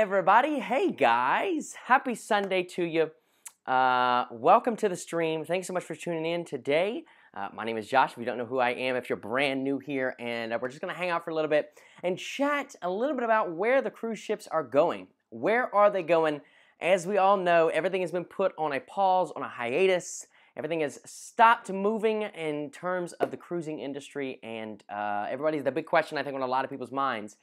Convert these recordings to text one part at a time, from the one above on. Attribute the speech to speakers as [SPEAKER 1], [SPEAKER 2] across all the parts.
[SPEAKER 1] everybody? Hey, guys. Happy Sunday to you. Uh, welcome to the stream. Thanks so much for tuning in today. Uh, my name is Josh. If you don't know who I am, if you're brand new here, and uh, we're just going to hang out for a little bit and chat a little bit about where the cruise ships are going. Where are they going? As we all know, everything has been put on a pause, on a hiatus. Everything has stopped moving in terms of the cruising industry, and uh, everybody's the big question I think on a lot of people's minds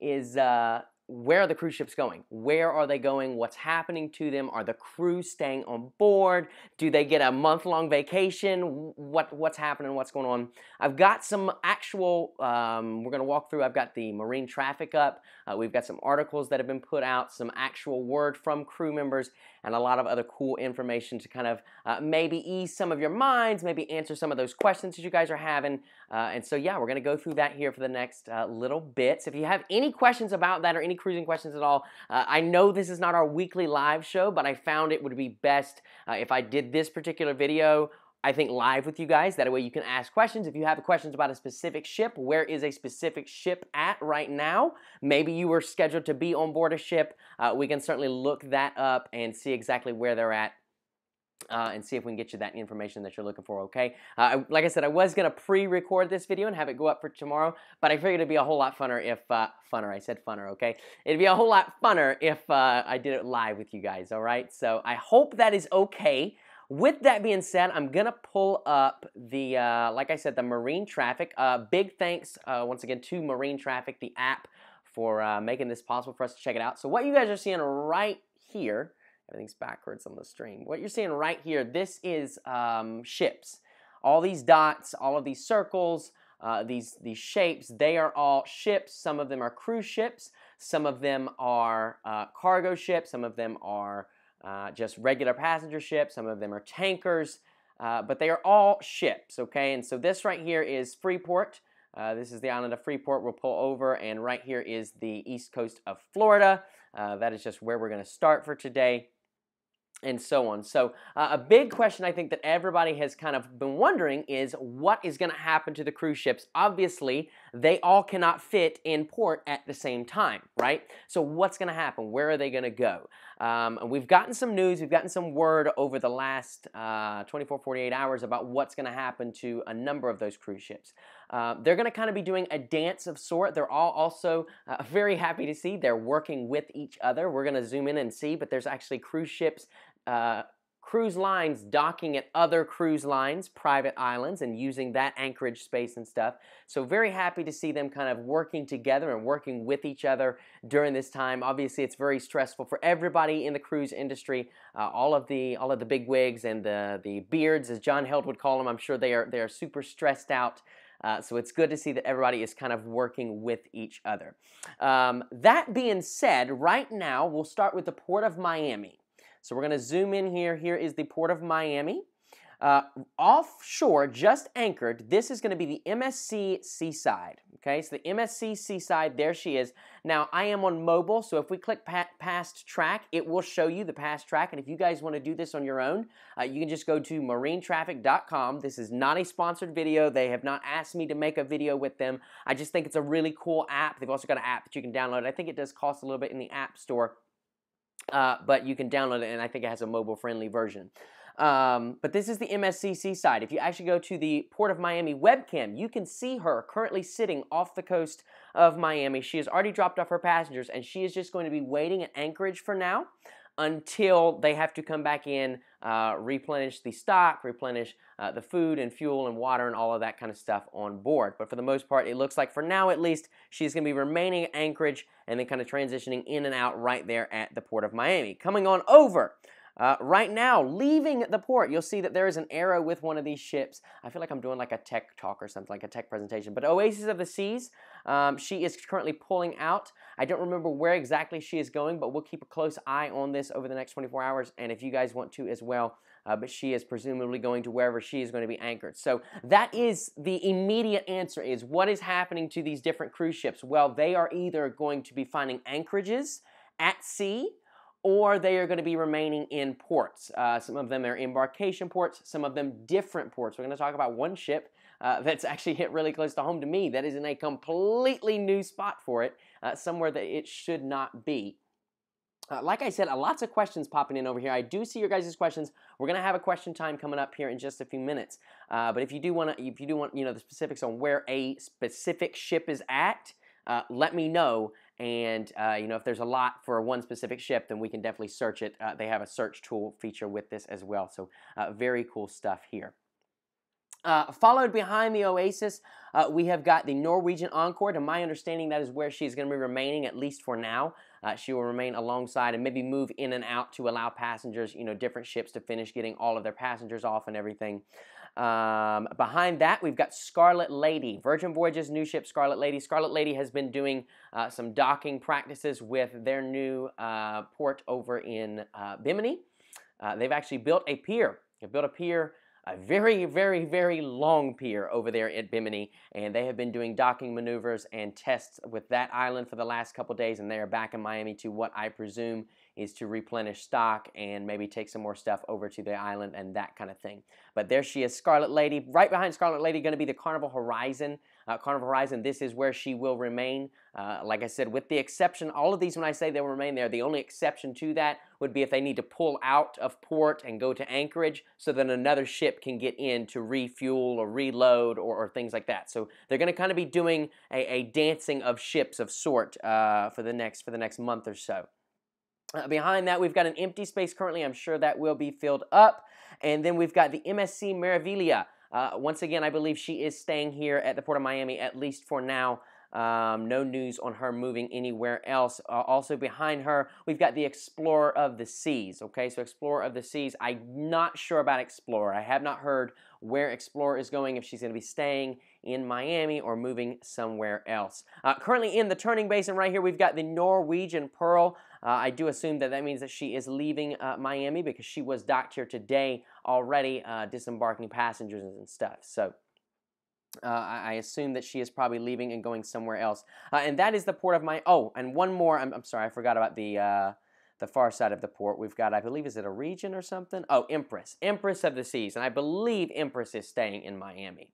[SPEAKER 1] is uh, where are the cruise ships going? Where are they going? What's happening to them? Are the crew staying on board? Do they get a month long vacation? What what's happening? What's going on? I've got some actual. Um, we're going to walk through. I've got the marine traffic up. Uh, we've got some articles that have been put out, some actual word from crew members, and a lot of other cool information to kind of uh, maybe ease some of your minds, maybe answer some of those questions that you guys are having. Uh, and so yeah, we're going to go through that here for the next uh, little bits. If you have any questions about that or any cruising questions at all, uh, I know this is not our weekly live show, but I found it would be best uh, if I did this particular video I think live with you guys. That way you can ask questions. If you have questions about a specific ship, where is a specific ship at right now? Maybe you were scheduled to be on board a ship. Uh, we can certainly look that up and see exactly where they're at. Uh, and see if we can get you that information that you're looking for, okay? Uh, like I said, I was going to pre-record this video and have it go up for tomorrow, but I figured it'd be a whole lot funner if, uh, funner, I said funner, okay? It'd be a whole lot funner if uh, I did it live with you guys, all right? So I hope that is okay. With that being said, I'm going to pull up the, uh, like I said, the marine traffic. Uh, big thanks, uh, once again, to Marine Traffic, the app, for uh, making this possible for us to check it out. So what you guys are seeing right here, everything's backwards on the stream. What you're seeing right here, this is um, ships. All these dots, all of these circles, uh, these, these shapes, they are all ships. Some of them are cruise ships. Some of them are uh, cargo ships. Some of them are uh, just regular passenger ships, some of them are tankers, uh, but they are all ships, okay? And so this right here is Freeport. Uh, this is the island of Freeport. We'll pull over, and right here is the east coast of Florida. Uh, that is just where we're going to start for today and so on. So uh, a big question I think that everybody has kind of been wondering is what is going to happen to the cruise ships? Obviously, they all cannot fit in port at the same time, right? So what's going to happen? Where are they going to go? Um, we've gotten some news, we've gotten some word over the last uh, 24, 48 hours about what's going to happen to a number of those cruise ships. Uh, they're going to kind of be doing a dance of sort. They're all also uh, very happy to see they're working with each other. We're going to zoom in and see, but there's actually cruise ships uh, cruise lines docking at other cruise lines, private islands, and using that anchorage space and stuff. So very happy to see them kind of working together and working with each other during this time. Obviously, it's very stressful for everybody in the cruise industry. Uh, all of the all of the big wigs and the the beards, as John Heald would call them, I'm sure they are they are super stressed out. Uh, so it's good to see that everybody is kind of working with each other. Um, that being said, right now we'll start with the Port of Miami. So we're going to zoom in here. Here is the Port of Miami. Uh, offshore, just anchored, this is going to be the MSC Seaside. Okay, so the MSC Seaside, there she is. Now, I am on mobile, so if we click pa past track, it will show you the past track. And if you guys want to do this on your own, uh, you can just go to marinetraffic.com. This is not a sponsored video. They have not asked me to make a video with them. I just think it's a really cool app. They've also got an app that you can download. I think it does cost a little bit in the App Store. Uh, but you can download it, and I think it has a mobile-friendly version. Um, but this is the MSC Seaside. If you actually go to the Port of Miami webcam, you can see her currently sitting off the coast of Miami. She has already dropped off her passengers, and she is just going to be waiting at Anchorage for now until they have to come back in, uh, replenish the stock, replenish uh, the food and fuel and water and all of that kind of stuff on board. But for the most part, it looks like for now at least, she's going to be remaining at Anchorage and then kind of transitioning in and out right there at the Port of Miami. Coming on over uh, right now, leaving the port, you'll see that there is an arrow with one of these ships. I feel like I'm doing like a tech talk or something, like a tech presentation. But Oasis of the Seas, um, she is currently pulling out. I don't remember where exactly she is going, but we'll keep a close eye on this over the next 24 hours. And if you guys want to as well, uh, but she is presumably going to wherever she is going to be anchored. So that is the immediate answer is what is happening to these different cruise ships? Well, they are either going to be finding anchorages at sea or they are going to be remaining in ports. Uh, some of them are embarkation ports, some of them different ports. We're going to talk about one ship uh, that's actually hit really close to home to me that is in a completely new spot for it, uh, somewhere that it should not be. Uh, like I said, lots of questions popping in over here. I do see your guys' questions. We're gonna have a question time coming up here in just a few minutes. Uh, but if you do want to, if you do want, you know, the specifics on where a specific ship is at, uh, let me know. And uh, you know, if there's a lot for one specific ship, then we can definitely search it. Uh, they have a search tool feature with this as well. So uh, very cool stuff here. Uh, followed behind the Oasis, uh, we have got the Norwegian Encore. To my understanding, that is where she's going to be remaining, at least for now. Uh, she will remain alongside and maybe move in and out to allow passengers, you know, different ships to finish getting all of their passengers off and everything. Um, behind that, we've got Scarlet Lady, Virgin Voyages new ship Scarlet Lady. Scarlet Lady has been doing uh, some docking practices with their new uh, port over in uh, Bimini. Uh, they've actually built a pier. They've built a pier a very, very, very long pier over there at Bimini, and they have been doing docking maneuvers and tests with that island for the last couple days, and they are back in Miami to what I presume is to replenish stock and maybe take some more stuff over to the island and that kind of thing. But there she is, Scarlet Lady. Right behind Scarlet Lady, going to be the Carnival Horizon. Uh, Carnival Horizon, this is where she will remain. Uh, like I said, with the exception, all of these, when I say they will remain there, the only exception to that would be if they need to pull out of port and go to anchorage so that another ship can get in to refuel or reload or, or things like that. So they're going to kind of be doing a, a, dancing of ships of sort uh, for the next for the next month or so. Uh, behind that, we've got an empty space currently. I'm sure that will be filled up. And then we've got the MSC Meraviglia. Uh, once again, I believe she is staying here at the Port of Miami, at least for now. Um, no news on her moving anywhere else. Uh, also behind her, we've got the Explorer of the Seas. Okay, so Explorer of the Seas. I'm not sure about Explorer. I have not heard where Explorer is going, if she's going to be staying in Miami or moving somewhere else. Uh, currently in the turning basin right here, we've got the Norwegian Pearl. Uh, I do assume that that means that she is leaving uh, Miami because she was docked here today already, uh, disembarking passengers and stuff. So. Uh, I assume that she is probably leaving and going somewhere else. Uh, and that is the port of my. Oh, and one more. I'm, I'm sorry, I forgot about the uh, the far side of the port. We've got, I believe, is it a region or something? Oh, Empress, Empress of the Seas, and I believe Empress is staying in Miami.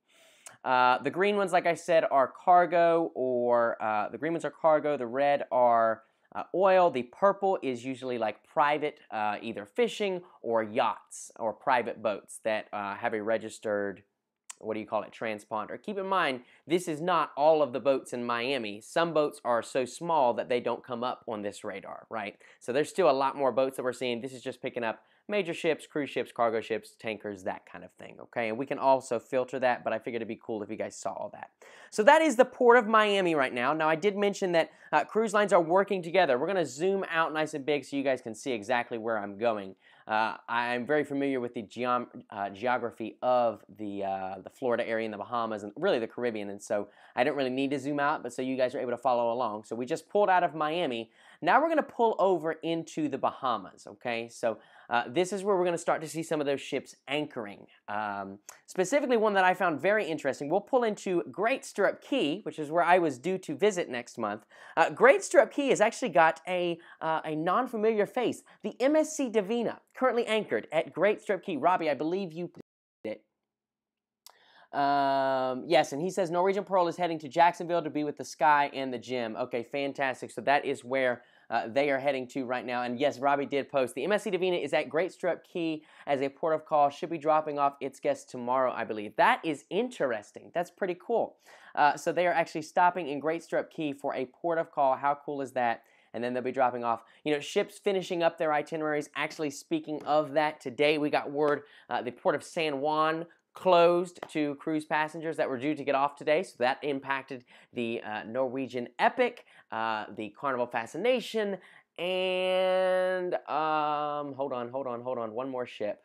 [SPEAKER 1] Uh, the green ones, like I said, are cargo, or uh, the green ones are cargo. The red are uh, oil. The purple is usually like private, uh, either fishing or yachts or private boats that uh, have a registered, what do you call it, transponder. Keep in mind, this is not all of the boats in Miami. Some boats are so small that they don't come up on this radar, right? So there's still a lot more boats that we're seeing. This is just picking up major ships, cruise ships, cargo ships, tankers, that kind of thing, okay? And we can also filter that, but I figured it'd be cool if you guys saw all that. So that is the Port of Miami right now. Now, I did mention that uh, cruise lines are working together. We're going to zoom out nice and big so you guys can see exactly where I'm going. Uh, I'm very familiar with the geom uh, geography of the, uh, the Florida area and the Bahamas and really the Caribbean, and so I don't really need to zoom out, but so you guys are able to follow along. So we just pulled out of Miami. Now we're going to pull over into the Bahamas, okay? So uh, this is where we're going to start to see some of those ships anchoring. Um, specifically, one that I found very interesting. We'll pull into Great Stirrup Cay, which is where I was due to visit next month. Uh, Great Stirrup Cay has actually got a, uh, a non familiar face. The MSC Divina, currently anchored at Great Stirrup Cay. Robbie, I believe you it. Um, yes, and he says Norwegian Pearl is heading to Jacksonville to be with the Sky and the Gem. Okay, fantastic. So that is where uh, they are heading to right now. And yes, Robbie did post the MSC Divina is at Great Stirrup Cay as a port of call. Should be dropping off its guests tomorrow, I believe. That is interesting. That's pretty cool. Uh, so they are actually stopping in Great Stirrup Cay for a port of call. How cool is that? and then they'll be dropping off. You know, ships finishing up their itineraries. Actually, speaking of that, today we got word uh, the port of San Juan closed to cruise passengers that were due to get off today. So that impacted the uh, Norwegian Epic, uh, the Carnival Fascination, and um, hold on, hold on, hold on, one more ship.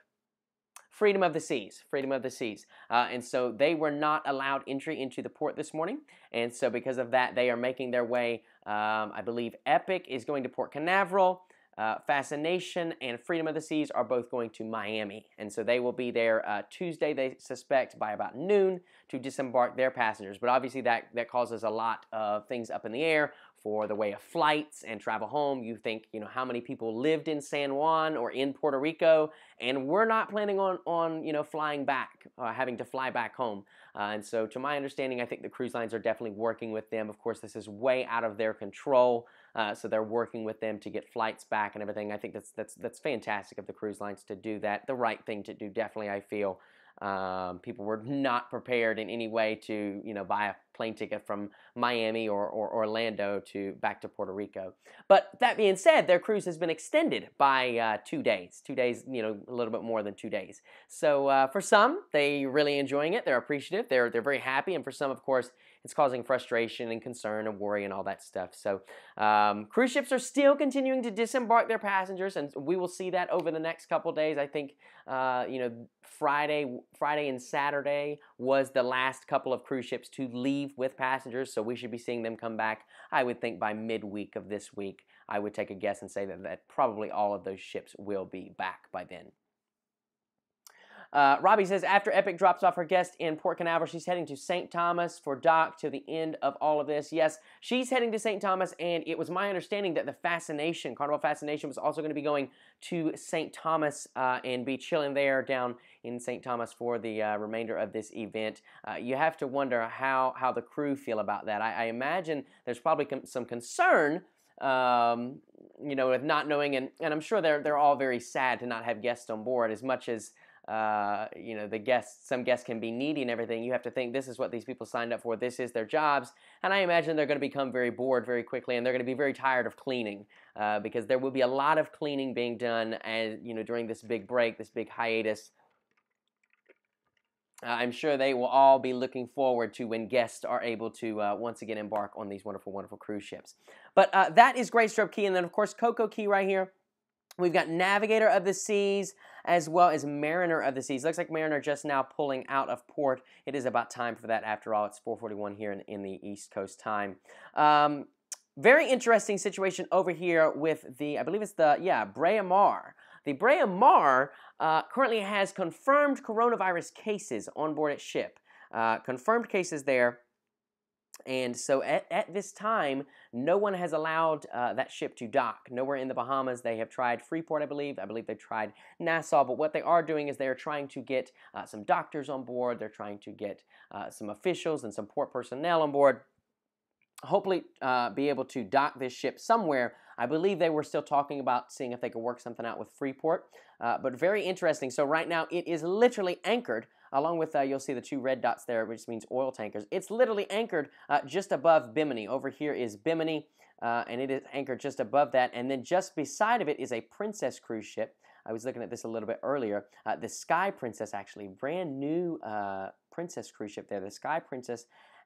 [SPEAKER 1] Freedom of the Seas, Freedom of the Seas. Uh, and so they were not allowed entry into the port this morning. And so because of that, they are making their way. Um, I believe Epic is going to Port Canaveral. Uh, Fascination and Freedom of the Seas are both going to Miami, and so they will be there uh, Tuesday. They suspect by about noon to disembark their passengers. But obviously, that that causes a lot of things up in the air for the way of flights and travel home. You think, you know, how many people lived in San Juan or in Puerto Rico, and we're not planning on on you know flying back, uh, having to fly back home. Uh, and so, to my understanding, I think the cruise lines are definitely working with them. Of course, this is way out of their control. Uh, so they're working with them to get flights back and everything. I think that's that's that's fantastic of the cruise lines to do that. The right thing to do, definitely. I feel um, people were not prepared in any way to you know buy a plane ticket from Miami or, or, Orlando to back to Puerto Rico. But that being said, their cruise has been extended by uh, two days. Two days, you know, a little bit more than two days. So uh, for some, they really enjoying it. They're appreciative. They're they're very happy. And for some, of course, it's causing frustration and concern and worry and all that stuff. So um, cruise ships are still continuing to disembark their passengers, and we will see that over the next couple days. I think uh, you know Friday, Friday and Saturday was the last couple of cruise ships to leave with passengers, so we should be seeing them come back. I would think by midweek of this week. I would take a guess and say that, that probably all of those ships will be back by then. Uh, Robbie says after Epic drops off her guest in Port Canaveral, she's heading to St. Thomas for dock to the end of all of this. Yes, she's heading to St. Thomas, and it was my understanding that the Fascination, Carnival Fascination, was also going to be going to St. Thomas uh, and be chilling there down in St. Thomas for the uh, remainder of this event. Uh, you have to wonder how, how the crew feel about that. I, I imagine there's probably com- some concern um, you know, with not knowing, and, and I'm sure they're they're all very sad to not have guests on board as much as uh, you know, the guests, some guests can be needy and everything. You have to think this is what these people signed up for. This is their jobs. And I imagine they're going to become very bored very quickly and they're going to be very tired of cleaning uh, because there will be a lot of cleaning being done and you know, during this big break, this big hiatus. Uh, I'm sure they will all be looking forward to when guests are able to uh, once again embark on these wonderful, wonderful cruise ships. But uh, that is Great Stirrup Cay. And then, of course, CocoCay right here. We've got Navigator of the Seas as well as Mariner of the Seas. Looks like Mariner just now pulling out of port. It is about time for that after all. It's 441 here in, in the East Coast time. Um, very interesting situation over here with the, I believe it's the, yeah, Braemar. The Braemar uh, currently has confirmed coronavirus cases on board its ship. Uh, confirmed cases there. And so at, at this time, no one has allowed uh, that ship to dock. Nowhere in the Bahamas. They have tried Freeport, I believe. I believe they've tried Nassau. But what they are doing is they're trying to get uh, some doctors on board. They're trying to get uh, some officials and some port personnel on board. Hopefully, uh, be able to dock this ship somewhere. I believe they were still talking about seeing if they could work something out with Freeport. Uh, but very interesting. So, right now, it is literally anchored Along with, uh, you'll see the two red dots there, which means oil tankers. It's literally anchored uh, just above Bimini. Over here is Bimini, uh, and it is anchored just above that. And then just beside of it is a Princess cruise ship. I was looking at this a little bit earlier. Uh, the Sky Princess, actually, brand new uh, Princess cruise ship there. The Sky Princess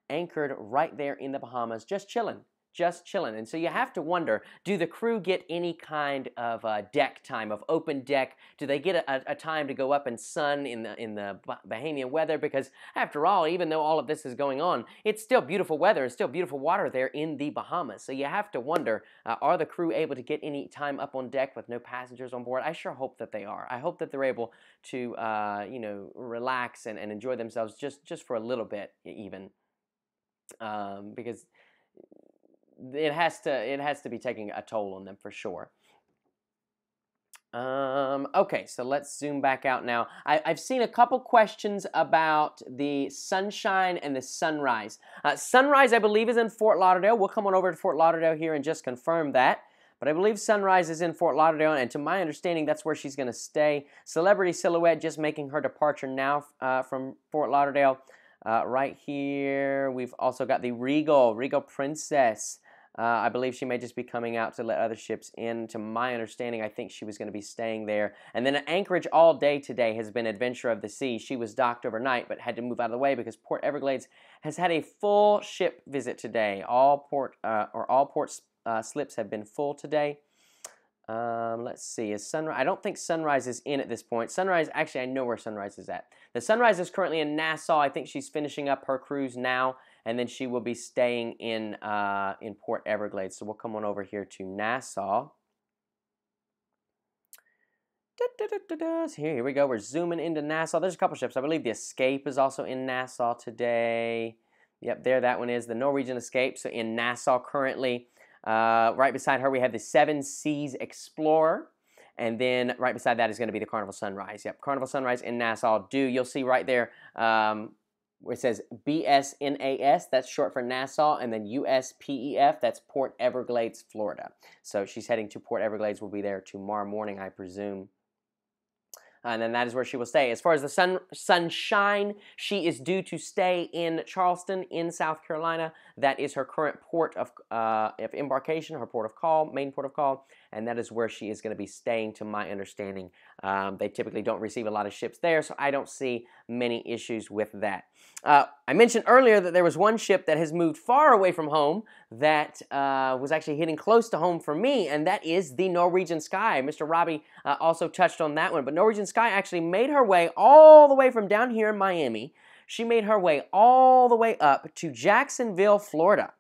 [SPEAKER 1] anchored right there in the Bahamas, just chilling just chilling. And so you have to wonder do the crew get any kind of uh, deck time, of open deck? Do they get a, a, time to go up and sun in the, in the Bahamian weather? Because after all, even though all of this is going on, it's still beautiful weather and still beautiful water there in the Bahamas. So you have to wonder uh, are the crew able to get any time up on deck with no passengers on board? I sure hope that they are. I hope that they're able to, uh, you know, relax and, and enjoy themselves just, just for a little bit, even. Um, because it has to it has to be taking a toll on them for sure. Um, okay, so let's zoom back out now. I, have seen a couple questions about the sunshine and the sunrise. Uh, sunrise, I believe, is in Fort Lauderdale. We'll come on over to Fort Lauderdale here and just confirm that. But I believe sunrise is in Fort Lauderdale, and to my understanding, that's where she's going to stay. Celebrity Silhouette just making her departure now uh, from Fort Lauderdale. Uh, right here, we've also got the Regal, Regal Princess. Uh, I believe she may just be coming out to let other ships in. To my understanding, I think she was going to be staying there. And then Anchorage all day today has been Adventure of the Sea. She was docked overnight but had to move out of the way because Port Everglades has had a full ship visit today. All port uh, or all port uh, slips have been full today. Um, let's see. Is Sunrise? I don't think Sunrise is in at this point. Sunrise, actually, I know where Sunrise is at. The Sunrise is currently in Nassau. I think she's finishing up her cruise now and then she will be staying in uh, in Port Everglades. So we'll come on over here to Nassau. Da, da, da, here, here we go. We're zooming into Nassau. There's a couple ships. I believe the Escape is also in Nassau today. Yep, there that one is. The Norwegian Escape. So in Nassau currently. Uh, right beside her, we have the Seven Seas Explorer. And then right beside that is going to be the Carnival Sunrise. Yep, Carnival Sunrise in Nassau. Do you'll see right there um, it says BSNAS, that's short for Nassau, and then USPEF, that's Port Everglades, Florida. So she's heading to Port Everglades. We'll be there tomorrow morning, I presume. And then that is where she will stay. As far as the sun, sunshine, she is due to stay in Charleston in South Carolina. That is her current port of, uh, of embarkation, her port of call, main port of call and that is where she is going to be staying, to my understanding. Um, they typically don't receive a lot of ships there, so I don't see many issues with that. Uh, I mentioned earlier that there was one ship that has moved far away from home that uh, was actually hitting close to home for me, and that is the Norwegian Sky. Mr. Robbie uh, also touched on that one, but Norwegian Sky actually made her way all the way from down here in Miami. She made her way all the way up to Jacksonville, Florida.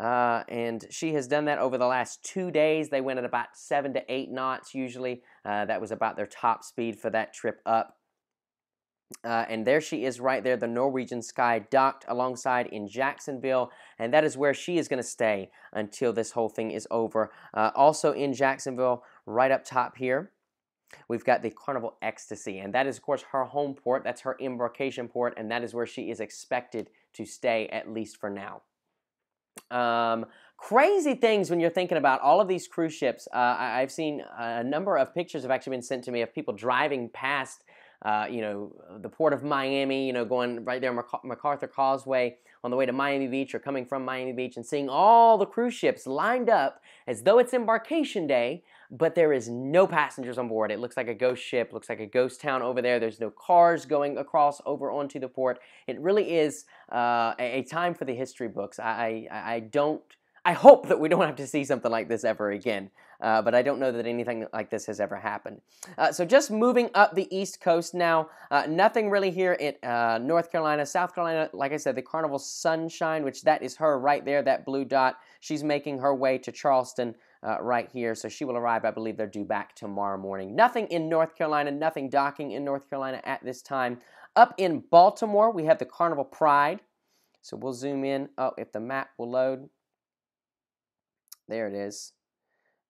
[SPEAKER 1] Uh, and she has done that over the last two days. They went at about seven to eight knots usually. Uh, that was about their top speed for that trip up. Uh, and there she is right there, the Norwegian Sky docked alongside in Jacksonville. And that is where she is going to stay until this whole thing is over. Uh, also in Jacksonville, right up top here, We've got the Carnival Ecstasy, and that is, of course, her home port. That's her embarkation port, and that is where she is expected to stay, at least for now. Um, crazy things when you're thinking about all of these cruise ships. Uh, I, have seen a number of pictures have actually been sent to me of people driving past, uh, you know, the port of Miami, you know, going right there on MacArthur Causeway on the way to Miami Beach or coming from Miami Beach and seeing all the cruise ships lined up as though it's embarkation day but there is no passengers on board. It looks like a ghost ship, looks like a ghost town over there. There's no cars going across over onto the port. It really is uh, a, time for the history books. I, I, I, don't. I hope that we don't have to see something like this ever again, uh, but I don't know that anything like this has ever happened. Uh, so just moving up the East Coast now, uh, nothing really here in uh, North Carolina, South Carolina. Like I said, the Carnival Sunshine, which that is her right there, that blue dot. She's making her way to Charleston uh, right here. So she will arrive, I believe they're due back tomorrow morning. Nothing in North Carolina, nothing docking in North Carolina at this time. Up in Baltimore, we have the Carnival Pride. So we'll zoom in. Oh, if the map will load. There it is.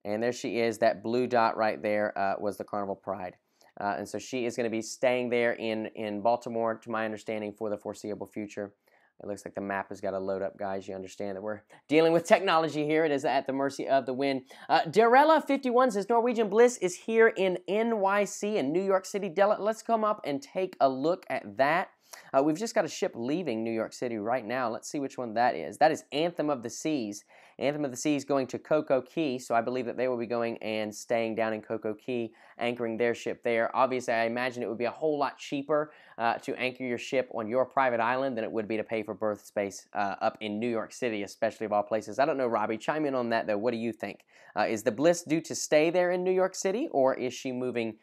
[SPEAKER 1] And there she is. That blue dot right there uh, was the Carnival Pride. Uh, and so she is going to be staying there in, in Baltimore, to my understanding, for the foreseeable future. It looks like the map has got to load up, guys. You understand that we're dealing with technology here. It is at the mercy of the wind. Uh, Darella51 says Norwegian Bliss is here in NYC in New York City. Della, let's come up and take a look at that. Uh, we've just got a ship leaving New York City right now. Let's see which one that is. That is Anthem of the Seas. Anthem of the Seas going to CocoCay, so I believe that they will be going and staying down in CocoCay, anchoring their ship there. Obviously, I imagine it would be a whole lot cheaper uh, to anchor your ship on your private island than it would be to pay for berth space uh, up in New York City, especially of all places. I don't know, Robbie. Chime in on that though. What do you think? Uh, is the Bliss due to stay there in New York City, or is she moving?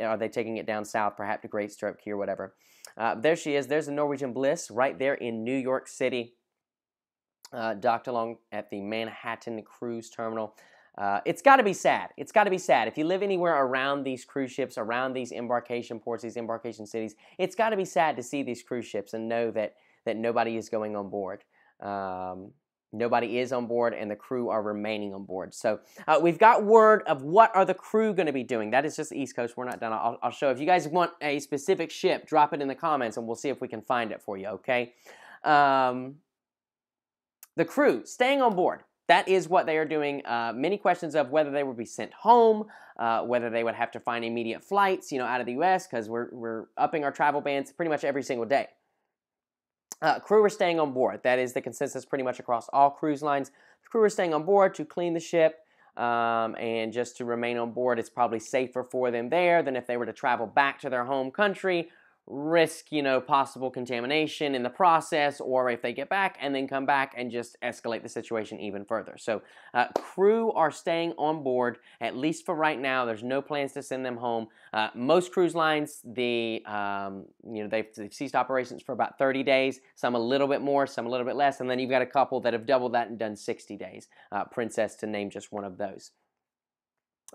[SPEAKER 1] Are they taking it down south, perhaps to Great Stirrup Cay or whatever? Uh, there she is. There's the Norwegian Bliss right there in New York City, uh, docked along at the Manhattan Cruise Terminal. Uh, it's got to be sad. It's got to be sad. If you live anywhere around these cruise ships, around these embarkation ports, these embarkation cities, it's got to be sad to see these cruise ships and know that that nobody is going on board. Um, Nobody is on board, and the crew are remaining on board. So uh, we've got word of what are the crew going to be doing. That is just the East Coast. We're not done. I'll, I'll, show. If you guys want a specific ship, drop it in the comments, and we'll see if we can find it for you. Okay. Um, the crew staying on board. That is what they are doing. Uh, many questions of whether they would be sent home, uh, whether they would have to find immediate flights, you know, out of the U.S. because we're we're upping our travel bans pretty much every single day. Uh, crew are staying on board. That is the consensus pretty much across all cruise lines. The crew are staying on board to clean the ship um, and just to remain on board. It's probably safer for them there than if they were to travel back to their home country risk, you know, possible contamination in the process, or if they get back and then come back and just escalate the situation even further. So, uh, crew are staying on board at least for right now. There's no plans to send them home. Uh, most cruise lines, the um, you know, they've, they've, ceased operations for about 30 days. Some a little bit more, some a little bit less, and then you've got a couple that have doubled that and done 60 days. Uh, Princess to name just one of those.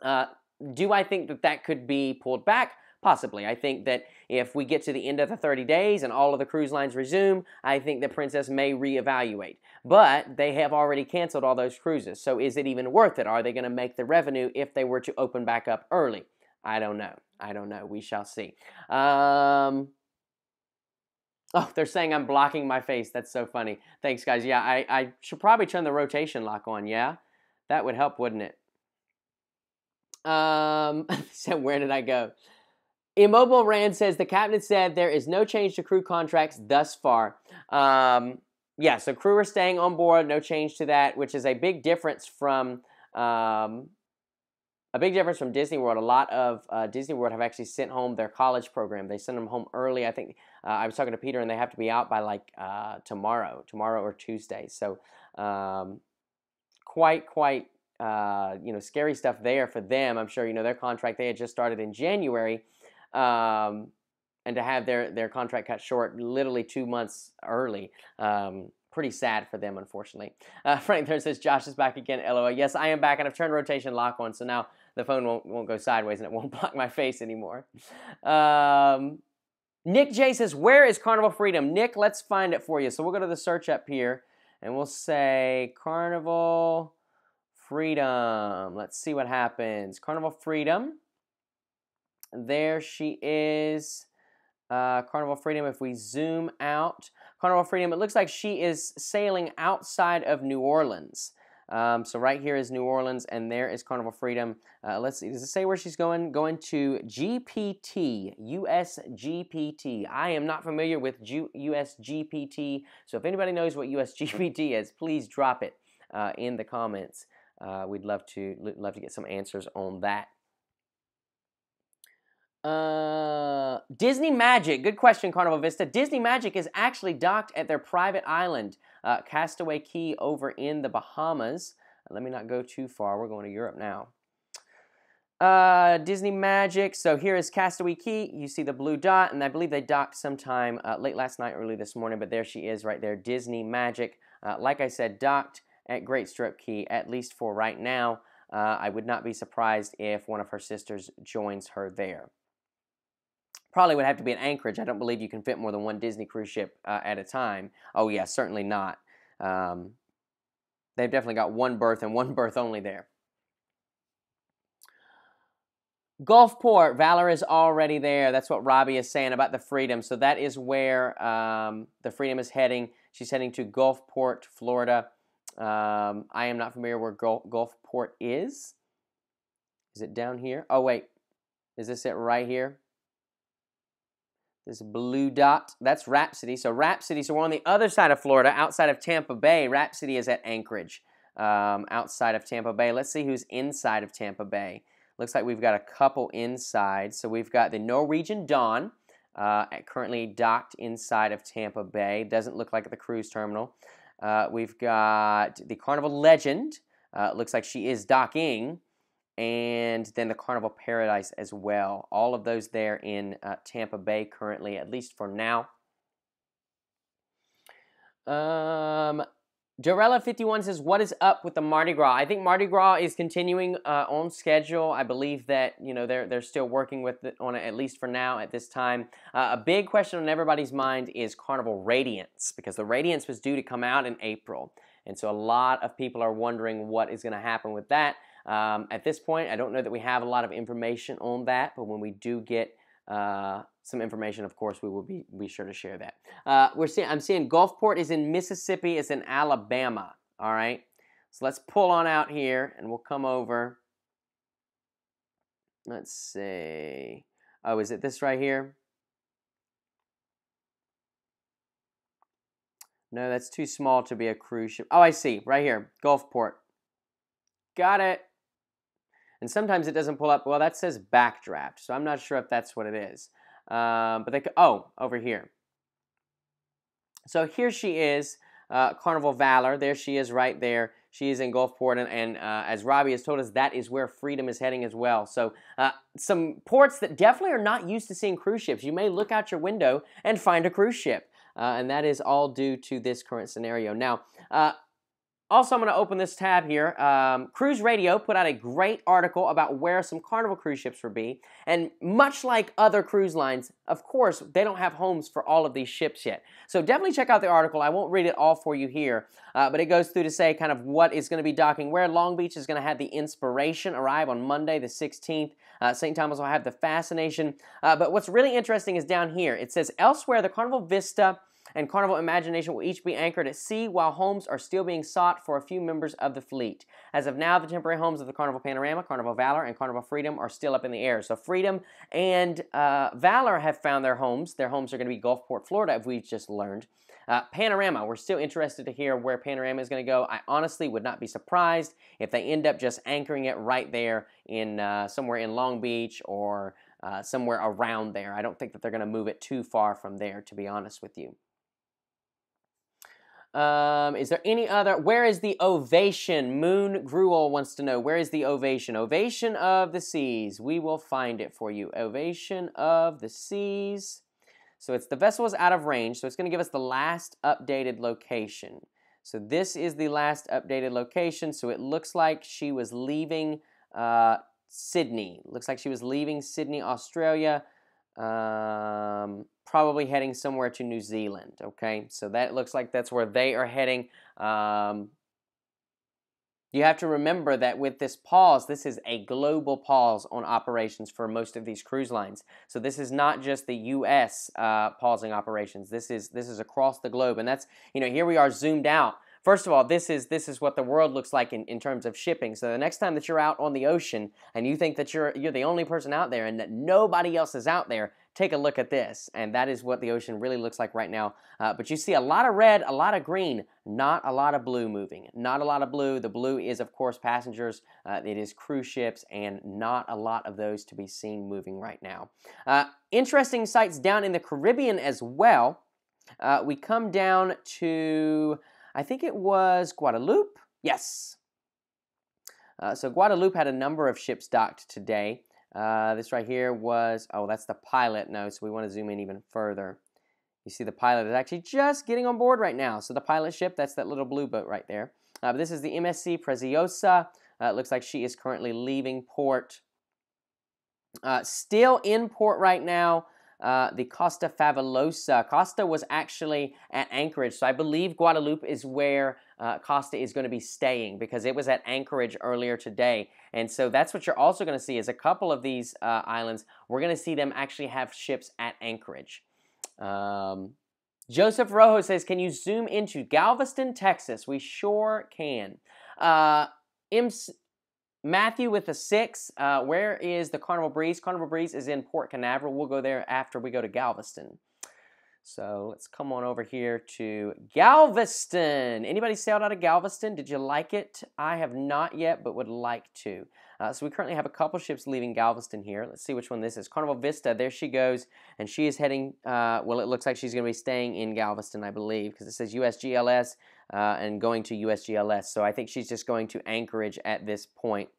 [SPEAKER 1] Uh, do I think that that could be pulled back? Possibly. I think that if we get to the end of the 30 days and all of the cruise lines resume, I think the Princess may reevaluate. But they have already canceled all those cruises. So is it even worth it? Are they going to make the revenue if they were to open back up early? I don't know. I don't know. We shall see. Um, Oh, they're saying I'm blocking my face. That's so funny. Thanks, guys. Yeah, I, I should probably turn the rotation lock on. Yeah, that would help, wouldn't it? Um, so where did I go? Immobile Rand says the captain said there is no change to crew contracts thus far. Um, yeah, so crew are staying on board, no change to that, which is a big difference from um, a big difference from Disney World. A lot of uh, Disney World have actually sent home their college program. They send them home early. I think uh, I was talking to Peter, and they have to be out by like uh, tomorrow, tomorrow or Tuesday. So um, quite, quite. Uh, you know, scary stuff there for them. I'm sure you know their contract. They had just started in January, um, and to have their their contract cut short literally two months early. Um, pretty sad for them, unfortunately. Uh, Frank there says Josh is back again. LOL. Yes, I am back, and I've turned rotation lock on, so now the phone won't won't go sideways and it won't block my face anymore. Um, Nick J says, "Where is Carnival Freedom?" Nick, let's find it for you. So we'll go to the search up here, and we'll say Carnival Freedom. Let's see what happens. Carnival Freedom. There she is. Uh, Carnival Freedom, if we zoom out, Carnival Freedom, it looks like she is sailing outside of New Orleans. Um, so right here is New Orleans, and there is Carnival Freedom. Uh, let's see, does it say where she's going? Going to GPT, USGPT. I am not familiar with G- USGPT, so if anybody knows what USGPT is, please drop it uh, in the comments. Uh, we'd love to love to get some answers on that. Uh, Disney Magic. Good question, Carnival Vista. Disney Magic is actually docked at their private island, uh, Castaway Cay, over in the Bahamas. Let me not go too far. We're going to Europe now. Uh, Disney Magic. So here is Castaway Cay. You see the blue dot, and I believe they docked sometime uh, late last night, early this morning. But there she is, right there. Disney Magic. Uh, like I said, docked at Great Stirrup Cay, at least for right now. Uh, I would not be surprised if one of her sisters joins her there. Probably would have to be in Anchorage. I don't believe you can fit more than one Disney cruise ship uh, at a time. Oh, yeah, certainly not. Um, they've definitely got one berth and one berth only there. Gulfport, Valor is already there. That's what Robbie is saying about the Freedom. So that is where um, the Freedom is heading. She's heading to Gulfport, Florida. Um, I am not familiar where Gulf, Gulfport is. Is it down here? Oh, wait. Is this it right here? This blue dot, that's Rhapsody. So Rhapsody, so we're on the other side of Florida, outside of Tampa Bay. Rhapsody is at Anchorage. um, outside of Tampa Bay. Let's see who's inside of Tampa Bay. Looks like we've got a couple inside. So we've got the Norwegian Dawn, uh, currently docked inside of Tampa Bay. Doesn't look like the cruise terminal. Uh, we've got the Carnival Legend. Uh, looks like she is docking. And then the Carnival Paradise as well. All of those there in uh, Tampa Bay currently, at least for now. Um, Dorella51 says, What is up with the Mardi Gras? I think Mardi Gras is continuing uh, on schedule. I believe that, you know, they're, they're still working with it on it, at least for now, at this time. Uh, a big question on everybody's mind is Carnival Radiance, because the Radiance was due to come out in April. And so a lot of people are wondering what is going to happen with that. Um, at this point, I don't know that we have a lot of information on that, but when we do get uh, some information, of course, we will be, be sure to share that. Uh, we're seeing, I'm seeing Gulfport is in Mississippi, it's in Alabama. All right, so let's pull on out here and we'll come over. Let's see. Oh, is it this right here? No, that's too small to be a cruise ship. Oh, I see. Right here. Gulfport. Got it. And sometimes it doesn't pull up. Well, that says backdraft, so I'm not sure if that's what it is. Um, but they, oh, over here. So here she is, uh, Carnival Valor. There she is right there. She is in Gulfport, and, and uh, as Robbie has told us, that is where Freedom is heading as well. So uh, some ports that definitely are not used to seeing cruise ships. You may look out your window and find a cruise ship. Uh, and that is all due to this current scenario. Now, uh, also, I'm going to open this tab here. Um, Cruise Radio put out a great article about where some Carnival cruise ships will be. And much like other cruise lines, of course, they don't have homes for all of these ships yet. So definitely check out the article. I won't read it all for you here, uh, but it goes through to say kind of what is going to be docking, where Long Beach is going to have the Inspiration arrive on Monday, the 16th. Uh, St. Thomas will have the Fascination. Uh, but what's really interesting is down here. It says, elsewhere, the Carnival Vista and Carnival Imagination will each be anchored at sea while homes are still being sought for a few members of the fleet. As of now, the temporary homes of the Carnival Panorama, Carnival Valor, and Carnival Freedom are still up in the air. So Freedom and uh, Valor have found their homes. Their homes are going to be Gulfport, Florida, as we just learned. Uh, Panorama, we're still interested to hear where Panorama is going to go. I honestly would not be surprised if they end up just anchoring it right there in uh, somewhere in Long Beach or uh, somewhere around there. I don't think that they're going to move it too far from there, to be honest with you. Um, is there any other? Where is the ovation? Moon Gruel wants to know where is the ovation? Ovation of the seas. We will find it for you. Ovation of the seas. So it's the vessel is out of range, so it's going to give us the last updated location. So this is the last updated location. So it looks like she was leaving uh, Sydney. Looks like she was leaving Sydney, Australia. Um, probably heading somewhere to New Zealand. Okay, so that looks like that's where they are heading. Um, you have to remember that with this pause, this is a global pause on operations for most of these cruise lines. So this is not just the U.S. Uh, pausing operations. This is this is across the globe, and that's you know here we are zoomed out. First of all, this is this is what the world looks like in, in terms of shipping. So the next time that you're out on the ocean and you think that you're you're the only person out there and that nobody else is out there, take a look at this. And that is what the ocean really looks like right now. Uh, but you see a lot of red, a lot of green, not a lot of blue moving. Not a lot of blue. The blue is, of course, passengers. Uh, it is cruise ships, and not a lot of those to be seen moving right now. Uh, interesting sights down in the Caribbean as well. Uh, we come down to, I think it was Guadeloupe. Yes. Uh, so Guadeloupe had a number of ships docked today. Uh, this right here was, oh, that's the pilot note, so we want to zoom in even further. You see the pilot is actually just getting on board right now. So the pilot ship, that's that little blue boat right there. Uh, but this is the MSC Preziosa. Uh, it looks like she is currently leaving port. Uh, still in port right now, uh, the Costa Favolosa. Costa was actually at Anchorage, so I believe Guadeloupe is where uh, Costa is going to be staying because it was at Anchorage earlier today. And so that's what you're also going to see is a couple of these uh, islands. We're going to see them actually have ships at Anchorage. Um, Joseph Rojo says, "Can you zoom into Galveston, Texas?" We sure can. Uh, Matthew with a six. Uh, where is the Carnival Breeze? Carnival Breeze is in Port Canaveral. We'll go there after we go to Galveston. So let's come on over here to Galveston. Anybody sailed out of Galveston? Did you like it? I have not yet, but would like to. Uh, so we currently have a couple ships leaving Galveston here. Let's see which one this is. Carnival Vista, there she goes, and she is heading, uh, well, it looks like she's going to be staying in Galveston, I believe, because it says USGLS uh, and going to USGLS. So I think she's just going to Anchorage at this point.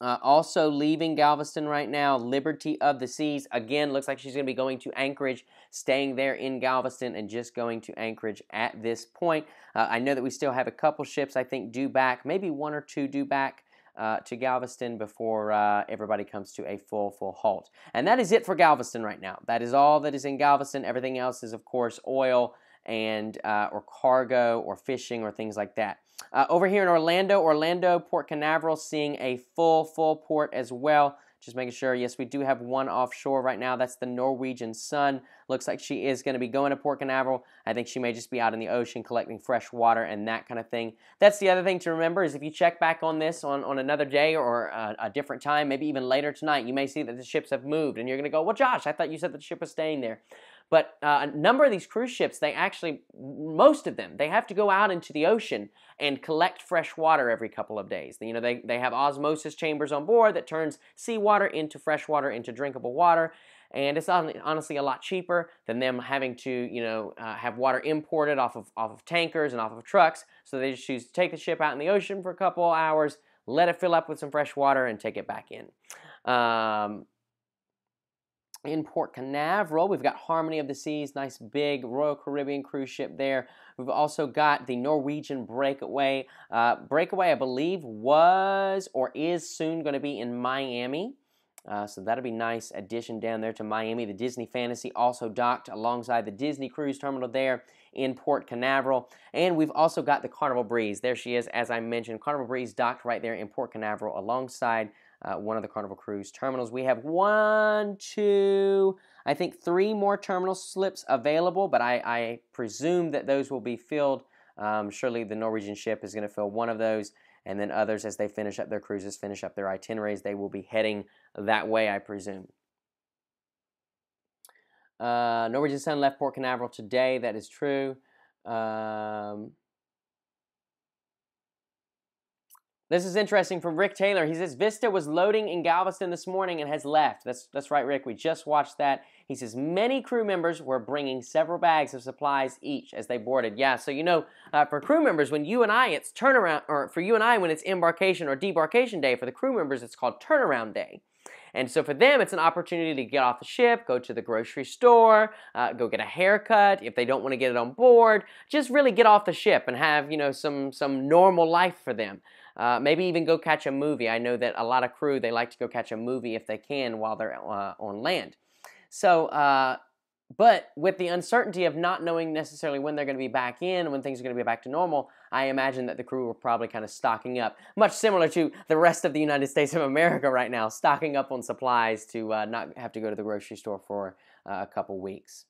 [SPEAKER 1] Uh, also leaving Galveston right now, Liberty of the Seas. Again, looks like she's going to be going to Anchorage, staying there in Galveston, and just going to Anchorage at this point. Uh, I know that we still have a couple ships, I think, due back, maybe one or two due back. Uh, to Galveston before uh, everybody comes to a full, full halt. And that is it for Galveston right now. That is all that is in Galveston. Everything else is, of course, oil and uh, or cargo or fishing or things like that. Uh, over here in Orlando, Orlando, Port Canaveral, seeing a full, full port as well. Just making sure, yes, we do have one offshore right now. That's the Norwegian Sun. Looks like she is going to be going to Port Canaveral. I think she may just be out in the ocean collecting fresh water and that kind of thing. That's the other thing to remember is if you check back on this on, on another day or a, a different time, maybe even later tonight, you may see that the ships have moved and you're going to go, well, Josh, I thought you said the ship was staying there. But uh, a number of these cruise ships, they actually, most of them, they have to go out into the ocean and collect fresh water every couple of days. You know, they, they have osmosis chambers on board that turns seawater into fresh water, into drinkable water. And it's honestly a lot cheaper than them having to, you know, uh, have water imported off of, off of tankers and off of trucks. So they just choose to take the ship out in the ocean for a couple hours, let it fill up with some fresh water, and take it back in. Um, in Port Canaveral, we've got Harmony of the Seas, nice big Royal Caribbean cruise ship there. We've also got the Norwegian Breakaway. Uh, Breakaway, I believe, was or is soon going to be in Miami. Uh, so that'll be nice addition down there to Miami. The Disney Fantasy also docked alongside the Disney Cruise Terminal there in Port Canaveral. And we've also got the Carnival Breeze. There she is, as I mentioned. Carnival Breeze docked right there in Port Canaveral alongside uh, one of the Carnival Cruise terminals. We have one, two, I think three more terminal slips available, but I, I presume that those will be filled. Um, surely the Norwegian ship is going to fill one of those, and then others, as they finish up their cruises, finish up their itineraries, they will be heading that way, I presume. Uh, Norwegian Sun left Port Canaveral today. That is true. Um, This is interesting from Rick Taylor. He says Vista was loading in Galveston this morning and has left. That's that's right, Rick. We just watched that. He says many crew members were bringing several bags of supplies each as they boarded. Yeah, so you know, uh, for crew members, when you and I, it's turnaround, or for you and I, when it's embarkation or debarkation day. For the crew members, it's called turnaround day. And so for them, it's an opportunity to get off the ship, go to the grocery store, uh, go get a haircut if they don't want to get it on board. Just really get off the ship and have you know some some normal life for them. Uh, maybe even go catch a movie. I know that a lot of crew, they like to go catch a movie if they can while they're uh, on land. So, uh, but with the uncertainty of not knowing necessarily when they're going to be back in, when things are going to be back to normal, I imagine that the crew were probably kind of stocking up, much similar to the rest of the United States of America right now, stocking up on supplies to uh, not have to go to the grocery store for uh, a couple weeks.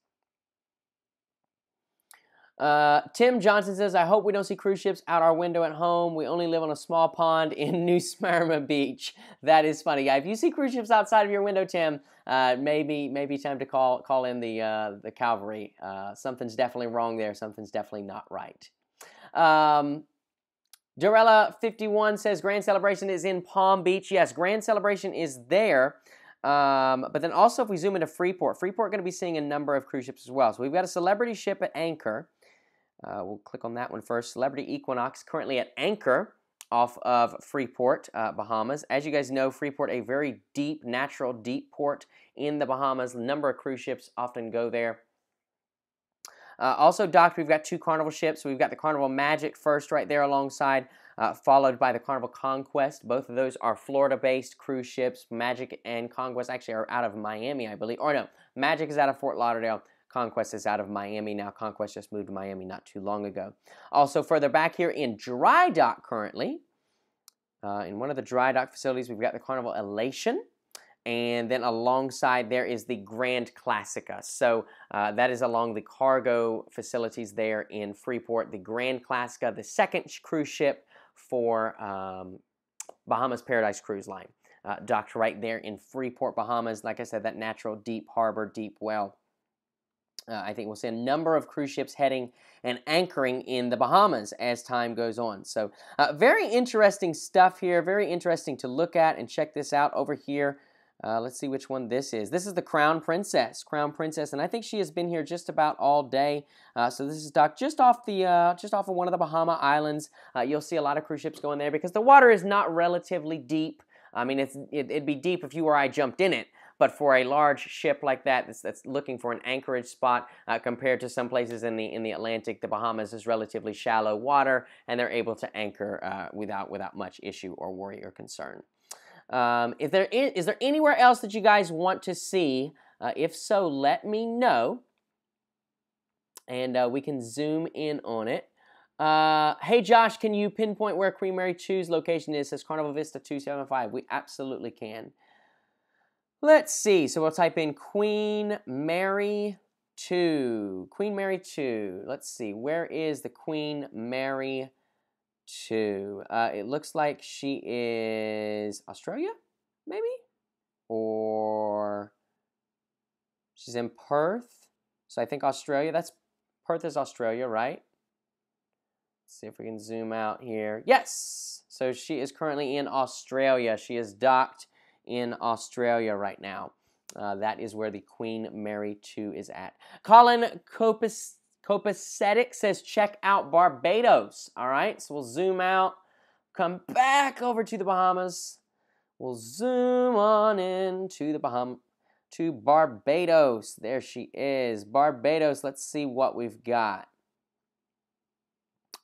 [SPEAKER 1] Uh, Tim Johnson says, I hope we don't see cruise ships out our window at home. We only live on a small pond in New Smyrna Beach. That is funny. If you see cruise ships outside of your window, Tim, uh, maybe maybe time to call call in the uh, the cavalry. Uh, something's definitely wrong there. Something's definitely not right. Um, Dorella51 says Grand Celebration is in Palm Beach. Yes, Grand Celebration is there. Um, but then also, if we zoom into Freeport, Freeport going to be seeing a number of cruise ships as well. So we've got a celebrity ship at Anchor. Uh, we'll click on that one first. Celebrity Equinox currently at anchor off of Freeport, uh, Bahamas. As you guys know, Freeport, a very deep, natural, deep port in the Bahamas. A number of cruise ships often go there. Uh, also docked, we've got two Carnival ships. We've got the Carnival Magic first right there alongside, uh, followed by the Carnival Conquest. Both of those are Florida-based cruise ships. Magic and Conquest actually are out of Miami, I believe. Or no, Magic is out of Fort Lauderdale. Conquest is out of Miami now. Conquest just moved to Miami not too long ago. Also, further back here in dry dock currently, uh, in one of the dry dock facilities, we've got the Carnival Elation. And then alongside there is the Grand Classica. So uh, that is along the cargo facilities there in Freeport. The Grand Classica, the second cruise ship for um, Bahamas Paradise Cruise Line. Uh, docked right there in Freeport, Bahamas. Like I said, that natural deep harbor, deep well Uh, I think we'll see a number of cruise ships heading and anchoring in the Bahamas as time goes on. So, uh, very interesting stuff here. Very interesting to look at and check this out over here. Uh, let's see which one this is. This is the Crown Princess. Crown Princess, and I think she has been here just about all day. Uh, so this is docked just off the uh, just off of one of the Bahama Islands. Uh, you'll see a lot of cruise ships going there because the water is not relatively deep. I mean, it's it, would be deep if you or I jumped in it. But for a large ship like that, that's, that's looking for an anchorage spot, uh, compared to some places in the in the Atlantic, the Bahamas is relatively shallow water, and they're able to anchor uh, without without much issue or worry or concern. Um, if there is, is there anywhere else that you guys want to see? Uh, if so, let me know, and uh, we can zoom in on it. Uh, hey Josh, can you pinpoint where Queen Mary 2's location is? Says Carnival Vista 275. We absolutely can. Let's see. So we'll type in Queen Mary 2. Queen Mary 2. Let's see. Where is the Queen Mary 2? Uh, it looks like she is Australia, maybe? Or she's in Perth. So I think Australia. That's Perth is Australia, right? Let's see if we can zoom out here. Yes! So she is currently in Australia. She is docked in Australia right now. Uh, that is where the Queen Mary 2 is at. Colin Copus, Copacetic says check out Barbados. All right, so we'll zoom out, come back over to the Bahamas. We'll zoom on in to the Bahamas, to Barbados. There she is. Barbados, let's see what we've got.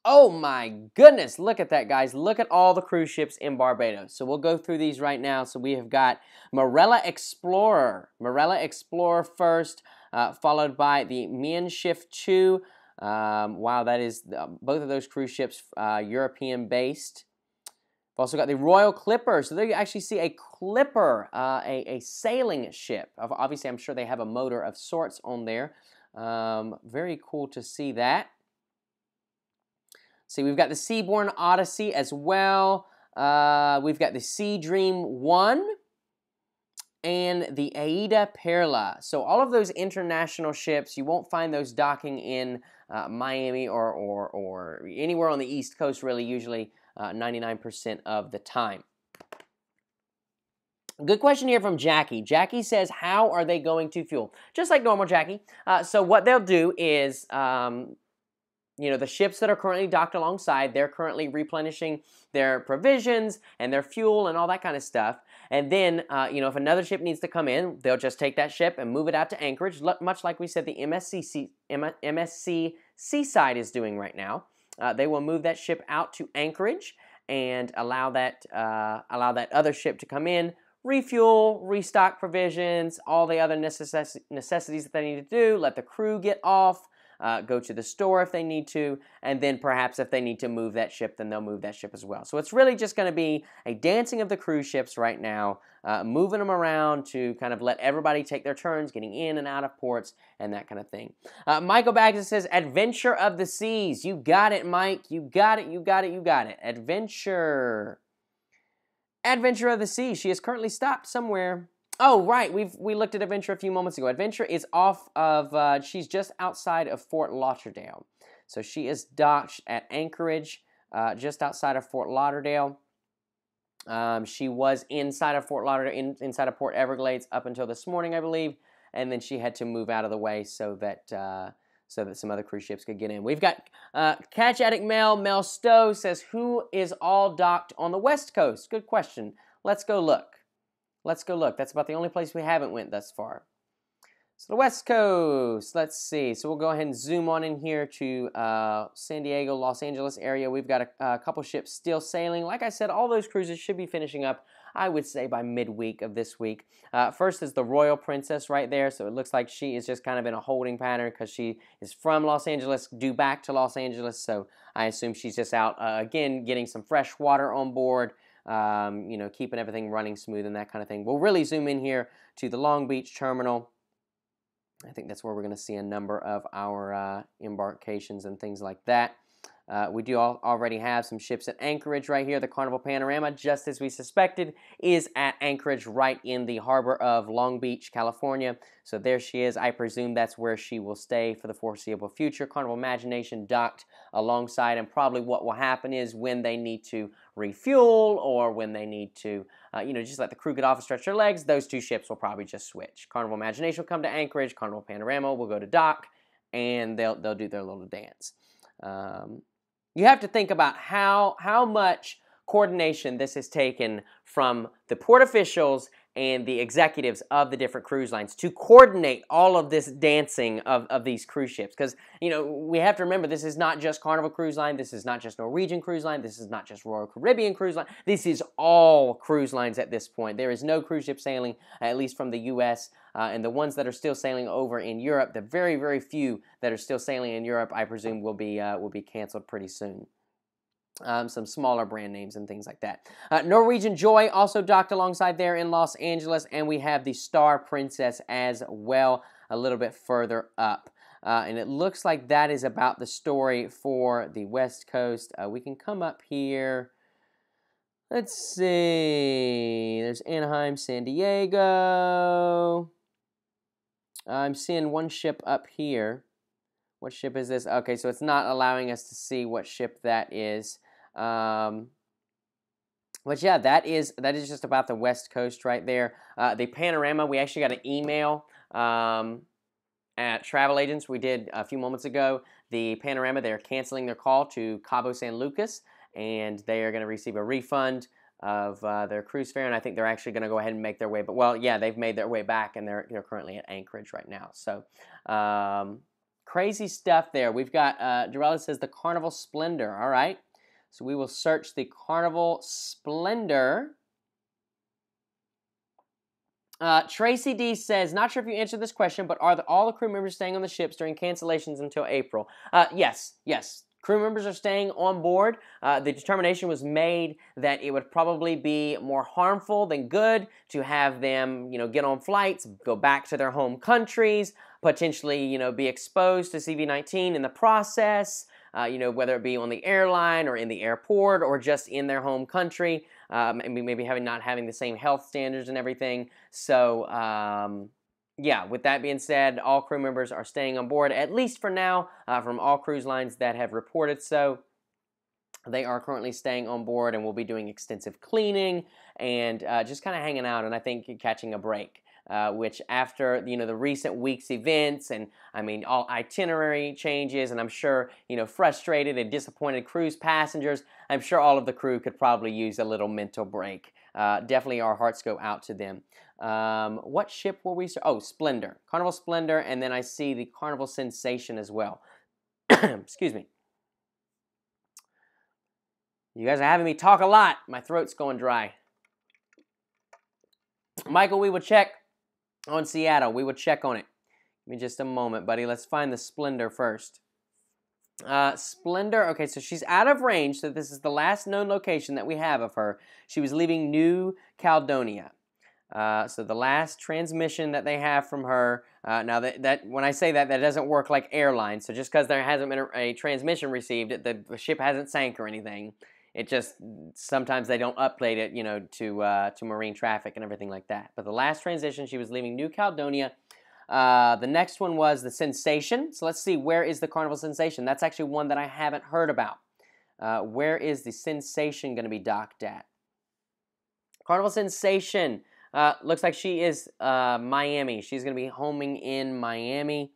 [SPEAKER 1] Oh my goodness, look at that, guys. Look at all the cruise ships in Barbados. So we'll go through these right now. So we have got Marella Explorer. Marella Explorer first, uh, followed by the Mein Schiff 2. Um, wow, that is uh, both of those cruise ships uh, European based. We've also got the Royal Clipper. So there you actually see a clipper, uh, a, a sailing ship. Obviously, I'm sure they have a motor of sorts on there. Um, very cool to see that. See, we've got the Seabourn Odyssey as well. Uh, we've got the Sea Dream 1 and the Aida Perla. So all of those international ships, you won't find those docking in uh, Miami or, or, or anywhere on the East Coast really, usually 99% uh, of the time. Good question here from Jackie. Jackie says, how are they going to fuel? Just like normal, Jackie. Uh, so what they'll do is um, you know, the ships that are currently docked alongside, they're currently replenishing their provisions and their fuel and all that kind of stuff. And then, uh, you know, if another ship needs to come in, they'll just take that ship and move it out to Anchorage, much like we said the MSC, MSC Seaside is doing right now. Uh, they will move that ship out to Anchorage and allow that uh, allow that other ship to come in, refuel, restock provisions, all the other necess- necessities that they need to do. Let the crew get off uh, go to the store if they need to, and then perhaps if they need to move that ship, then they'll move that ship as well. So it's really just going to be a dancing of the cruise ships right now, uh, moving them around to kind of let everybody take their turns, getting in and out of ports, and that kind of thing. Uh, Michael Bags says, Adventure of the Seas. You got it, Mike. You got it, you got it, you got it. Adventure. Adventure of the Seas. She is currently stopped somewhere Oh, right. We've we looked at Adventure a few moments ago. Adventure is off of. Uh, she's just outside of Fort Lauderdale, so she is docked at Anchorage, uh, just outside of Fort Lauderdale. Um, she was inside of Fort Lauderdale, in, inside of Port Everglades, up until this morning, I believe, and then she had to move out of the way so that uh, so that some other cruise ships could get in. We've got uh, Catch Addict Mel. Mel Stowe says, "Who is all docked on the West Coast?" Good question. Let's go look. Let's go look. That's about the only place we haven't went thus far. So the West Coast, let's see. So we'll go ahead and zoom on in here to uh, San Diego, Los Angeles area. We've got a, a, couple ships still sailing. Like I said, all those cruises should be finishing up, I would say, by midweek of this week. Uh, first is the Royal Princess right there. So it looks like she is just kind of in a holding pattern because she is from Los Angeles, due back to Los Angeles. So I assume she's just out, uh, again, getting some fresh water on board um, you know, keeping everything running smooth and that kind of thing. We'll really zoom in here to the Long Beach terminal. I think that's where we're going to see a number of our uh, embarkations and things like that. Uh, we do already have some ships at Anchorage right here. The Carnival Panorama, just as we suspected, is at Anchorage right in the harbor of Long Beach, California. So there she is. I presume that's where she will stay for the foreseeable future. Carnival Imagination docked alongside, and probably what will happen is when they need to refuel or when they need to, uh, you know, just let the crew get off and stretch their legs, those two ships will probably just switch. Carnival Imagination will come to Anchorage, Carnival Panorama will go to dock, and they'll, they'll do their little dance. Um, you have to think about how how much coordination this has taken from the port officials and the executives of the different cruise lines to coordinate all of this dancing of, of these cruise ships. Because, you know, we have to remember this is not just Carnival Cruise Line, this is not just Norwegian Cruise Line, this is not just Royal Caribbean Cruise Line, this is all cruise lines at this point. There is no cruise ship sailing, at least from the U.S., uh, and the ones that are still sailing over in Europe, the very, very few that are still sailing in Europe, I presume will be, uh, will be canceled pretty soon. Um, some smaller brand names and things like that. Uh, Norwegian Joy also docked alongside there in Los Angeles, and we have the Star Princess as well a little bit further up. Uh, and it looks like that is about the story for the West Coast. Uh, we can come up here. Let's see. There's Anaheim, San Diego. I'm seeing one ship up here. What ship is this? Okay, so it's not allowing us to see what ship that is. Um, but yeah, that is that is just about the west coast right there. Uh, the panorama, we actually got an email um, at travel agents we did a few moments ago. The panorama, they're canceling their call to Cabo San Lucas, and they are going to receive a refund of uh, their cruise fare, and I think they're actually going to go ahead and make their way. But well, yeah, they've made their way back, and they're they're currently at Anchorage right now. So um, Crazy stuff there. We've got, uh, Dorella says the Carnival Splendor. All right. So we will search the Carnival Splendor. Uh, Tracy D says, not sure if you answered this question, but are the, all the crew members staying on the ships during cancellations until April? Uh, yes, yes. Crew members are staying on board. Uh, the determination was made that it would probably be more harmful than good to have them, you know, get on flights, go back to their home countries, potentially, you know, be exposed to CV-19 in the process. Uh, you know, whether it be on the airline or in the airport or just in their home country, um, and maybe having not having the same health standards and everything. So, um, yeah, with that being said, all crew members are staying on board, at least for now, uh, from all cruise lines that have reported so. They are currently staying on board and will be doing extensive cleaning and uh, just kind of hanging out and I think catching a break. Uh, which after you know the recent week's events and I mean all itinerary changes and I'm sure you know frustrated and disappointed cruise passengers I'm sure all of the crew could probably use a little mental break uh, definitely our hearts go out to them um, what ship were we? Oh, Splendor. Carnival Splendor, and then I see the Carnival Sensation as well. Excuse me. You guys are having me talk a lot. My throat's going dry. Michael, we will check on Seattle. We will check on it. Give me just a moment, buddy. Let's find the Splendor first. Uh, Splendor, okay, so she's out of range, so this is the last known location that we have of her. She was leaving New Caledonia. Uh, so the last transmission that they have from her, uh, now that, that when I say that, that doesn't work like airlines. So just because there hasn't been a, a transmission received, the, the, ship hasn't sank or anything. It just sometimes they don't update it, you know, to uh, to marine traffic and everything like that. But the last transition, she was leaving New Caledonia. Uh, the next one was the Sensation. So let's see, where is the Carnival Sensation? That's actually one that I haven't heard about. Uh, where is the Sensation going to be docked at? Carnival Sensation. Uh, looks like she is uh, Miami. She's going to be homing in Miami.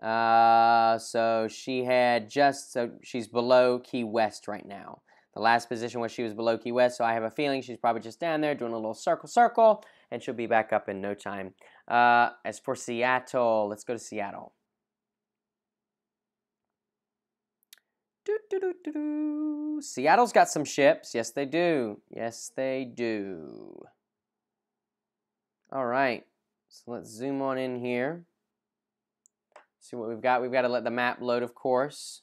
[SPEAKER 1] Uh, so she had just, so she's below Key West right now. The last position was she was below Key West, so I have a feeling she's probably just down there doing a little circle, circle, and she'll be back up in no time. Uh, as for Seattle, let's go to Seattle. Seattle's got some ships. Yes, they do. Yes, they do. All right, so let's zoom on in here. See what we've got. We've got to let the map load, of course.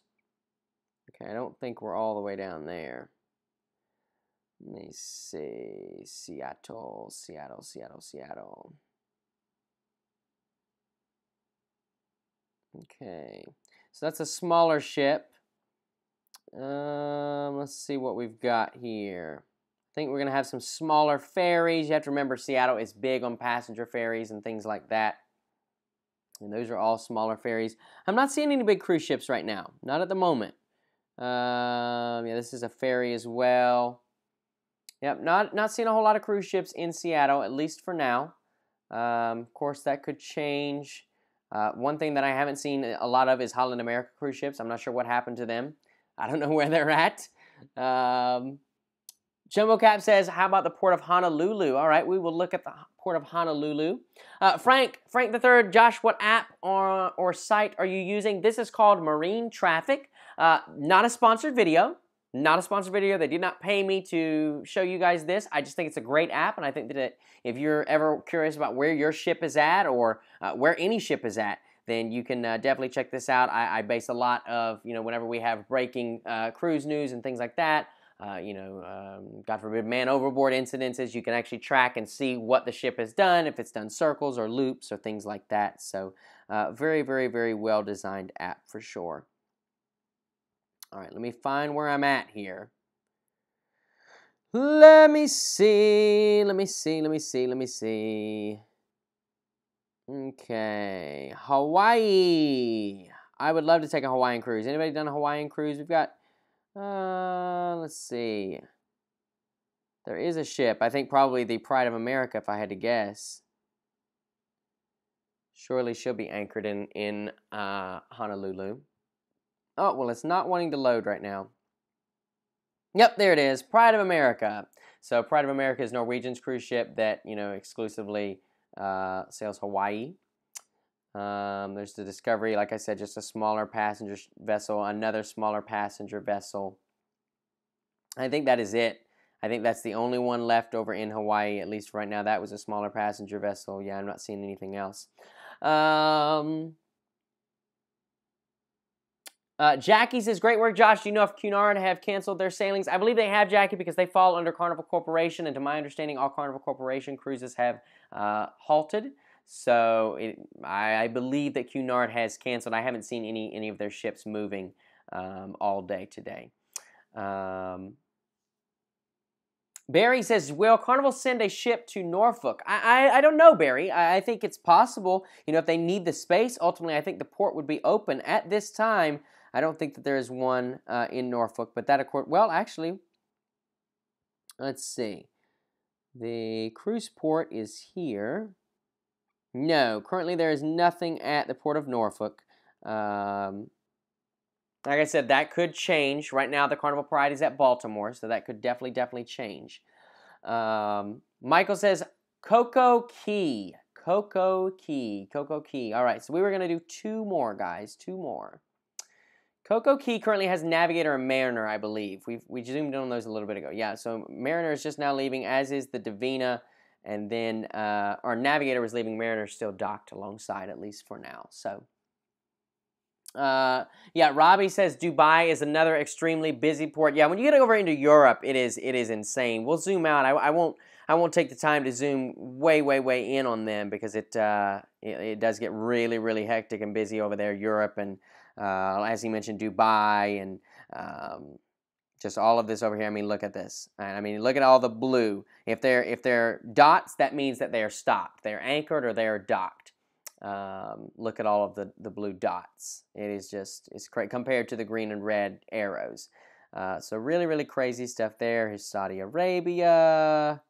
[SPEAKER 1] Okay, I don't think we're all the way down there. Let me see. Seattle, Seattle, Seattle, Seattle. Okay, so that's a smaller ship. Um, let's see what we've got here. I think we're going to have some smaller ferries. You have to remember Seattle is big on passenger ferries and things like that. And those are all smaller ferries. I'm not seeing any big cruise ships right now. Not at the moment. Um, yeah, this is a ferry as well. Yep, not not seeing a whole lot of cruise ships in Seattle, at least for now. Um, of course, that could change. Uh, one thing that I haven't seen a lot of is Holland America cruise ships. I'm not sure what happened to them. I don't know where they're at. Um, Jumbo Cap says, "How about the port of Honolulu?" All right, we will look at the port of Honolulu. Uh, Frank, Frank the Third, Josh, what app or or site are you using? This is called Marine Traffic. Uh, not a sponsored video. Not a sponsored video. They did not pay me to show you guys this. I just think it's a great app, and I think that it, if you're ever curious about where your ship is at or uh, where any ship is at, then you can uh, definitely check this out. I, I, base a lot of, you know, whenever we have breaking uh, cruise news and things like that, uh, you know, um, God forbid, man overboard incidences, you can actually track and see what the ship has done, if it's done circles or loops or things like that. So, uh, very, very, very well designed app for sure. All right, let me find where I'm at here. Let me see, let me see, let me see, let me see. Okay, Hawaii. I would love to take a Hawaiian cruise. Anybody done a Hawaiian cruise? We've got, uh, let's see. There is a ship. I think probably the Pride of America, if I had to guess. Surely she'll be anchored in in uh, Honolulu. Oh, well, it's not wanting to load right now. Yep, there it is. Pride of America. So Pride of America is Norwegian's cruise ship that, you know, exclusively uh, sails Hawaii. Um, there's the Discovery, like I said, just a smaller passenger vessel, another smaller passenger vessel. I think that is it. I think that's the only one left over in Hawaii, at least right now. That was a smaller passenger vessel. Yeah, I'm not seeing anything else. Um, uh, Jackie says, Great work, Josh. Do you know if Cunard have canceled their sailings? I believe they have, Jackie, because they fall under Carnival Corporation. And to my understanding, all Carnival Corporation cruises have uh, halted. So it, I, I, believe that Cunard has canceled. I haven't seen any, any of their ships moving um, all day today. Um, Barry says, Will Carnival send a ship to Norfolk? I, I, I don't know, Barry. I, I, think it's possible. You know, if they need the space, ultimately, I think the port would be open at this time I don't think that there is one uh, in Norfolk, but that accord. Well, actually, let's see. The cruise port is here. No, currently there is nothing at the port of Norfolk. Um, like I said, that could change. Right now, the Carnival Pride is at Baltimore, so that could definitely, definitely change. Um, Michael says Coco Key. CocoCay. Coco Key. All right, so we were going to do two more, guys. Two more. CocoCay currently has Navigator and Mariner, I believe. we we zoomed in on those a little bit ago. Yeah, so Mariner is just now leaving, as is the Divina, and then uh, our Navigator was leaving. Mariner still docked alongside, at least for now. So, uh, yeah, Robbie says Dubai is another extremely busy port. Yeah, when you get over into Europe, it is it is insane. We'll zoom out. I, I won't I won't take the time to zoom way way way in on them because it uh, it, it does get really really hectic and busy over there, Europe and as he mentioned, Dubai and um, just all of this over here. I mean, look at this. I mean, look at all the blue. If they're if they're dots, that means that they are stopped. They're anchored or they are docked. Um, look at all of the, the blue dots. It is just it's great compared to the green and red arrows. Uh, so really, really crazy stuff there. Here's Saudi Arabia.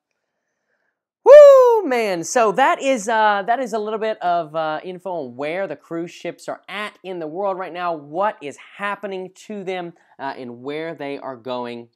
[SPEAKER 1] Man! So that is uh, that is a little bit of uh, info on where the cruise ships are at in the world right now, what is happening to them, uh, and where they are going.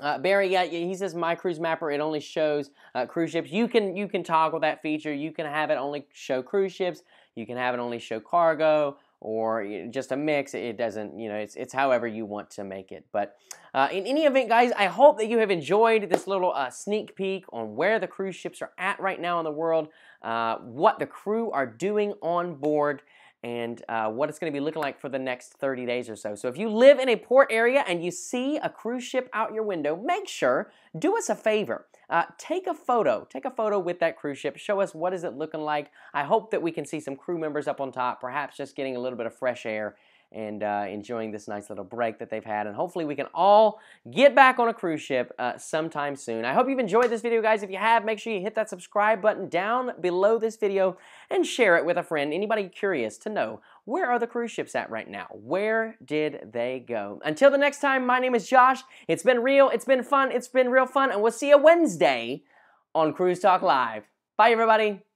[SPEAKER 1] Uh, Barry, yeah, he says my cruise mapper. It only shows uh, cruise ships. You can you can toggle that feature. You can have it only show cruise ships. You can have it only show cargo or just a mix. It doesn't, you know, it's, it's however you want to make it. But uh, in any event, guys, I hope that you have enjoyed this little uh, sneak peek on where the cruise ships are at right now in the world, uh, what the crew are doing on board, and uh, what it's going to be looking like for the next 30 days or so. So if you live in a port area and you see a cruise ship out your window, make sure, do us a favor. Uh, take a photo. Take a photo with that cruise ship. Show us what is it looking like. I hope that we can see some crew members up on top, perhaps just getting a little bit of fresh air and uh, enjoying this nice little break that they've had. And hopefully, we can all get back on a cruise ship uh, sometime soon. I hope you've enjoyed this video, guys. If you have, make sure you hit that subscribe button down below this video and share it with a friend. Anybody curious to know where are the cruise ships at right now? Where did they go? Until the next time, my name is Josh. It's been real, it's been fun, it's been real fun, and we'll see you Wednesday on Cruise Talk Live. Bye, everybody.